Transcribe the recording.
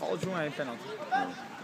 Olha de um aí, penalti. Olha!